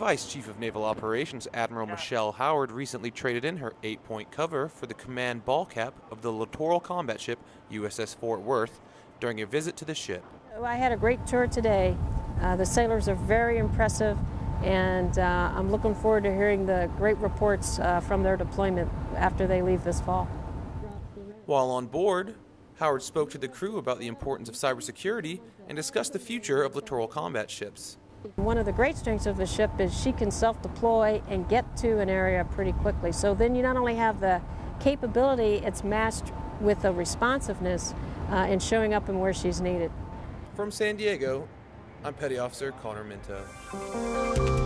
Vice Chief of Naval Operations Admiral Michelle Howard recently traded in her eight point cover for the command ball cap of the littoral combat ship USS Fort Worth during a visit to the ship. I had a great tour today. Uh, the sailors are very impressive, and uh, I'm looking forward to hearing the great reports uh, from their deployment after they leave this fall. While on board, Howard spoke to the crew about the importance of cybersecurity and discussed the future of littoral combat ships. One of the great strengths of the ship is she can self-deploy and get to an area pretty quickly. So then you not only have the capability, it's matched with the responsiveness uh, in showing up and where she's needed. From San Diego, I'm Petty Officer Connor Minto.